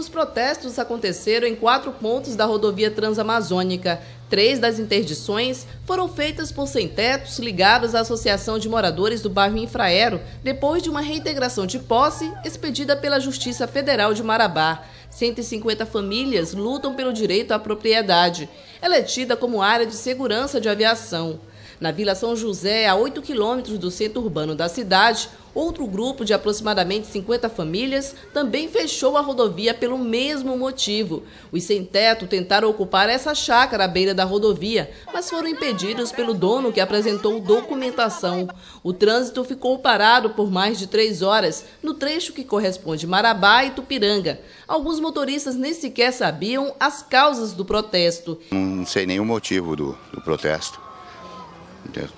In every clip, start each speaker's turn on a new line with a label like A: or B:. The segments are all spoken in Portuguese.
A: Os protestos aconteceram em quatro pontos da rodovia Transamazônica. Três das interdições foram feitas por sem-tetos ligados à Associação de Moradores do bairro Infraero, depois de uma reintegração de posse expedida pela Justiça Federal de Marabá. 150 famílias lutam pelo direito à propriedade. Ela é tida como área de segurança de aviação. Na Vila São José, a 8 quilômetros do centro urbano da cidade, outro grupo de aproximadamente 50 famílias também fechou a rodovia pelo mesmo motivo. Os sem-teto tentaram ocupar essa chácara à beira da rodovia, mas foram impedidos pelo dono que apresentou documentação. O trânsito ficou parado por mais de três horas no trecho que corresponde Marabá e Tupiranga. Alguns motoristas nem sequer sabiam as causas do protesto.
B: Não sei nenhum motivo do, do protesto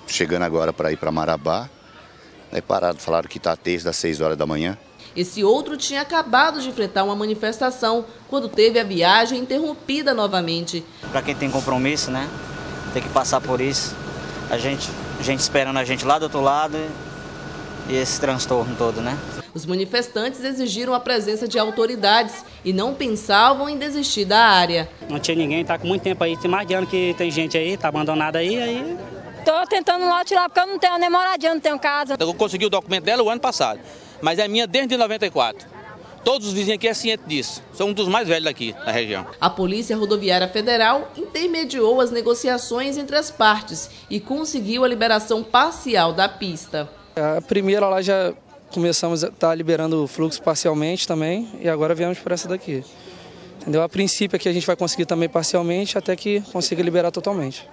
B: chegando agora para ir para Marabá. Aí parado, falaram que está desde as 6 horas da manhã.
A: Esse outro tinha acabado de enfrentar uma manifestação quando teve a viagem interrompida novamente.
C: Para quem tem compromisso, né? Tem que passar por isso. A gente, a gente esperando a gente lá do outro lado e esse transtorno todo, né?
A: Os manifestantes exigiram a presença de autoridades e não pensavam em desistir da área.
D: Não tinha ninguém, está com muito tempo aí, tem mais de ano que tem gente aí, está abandonada aí, aí
E: Estou tentando lote lá porque eu não tenho nem moradia, não tenho casa.
F: Eu consegui o documento dela o ano passado, mas é minha desde 94. Todos os vizinhos aqui é ciente disso. São um dos mais velhos daqui da região.
A: A Polícia Rodoviária Federal intermediou as negociações entre as partes e conseguiu a liberação parcial da pista.
G: A primeira lá já começamos a estar tá liberando o fluxo parcialmente também e agora viemos para essa daqui. Entendeu? A princípio aqui a gente vai conseguir também parcialmente até que consiga liberar totalmente.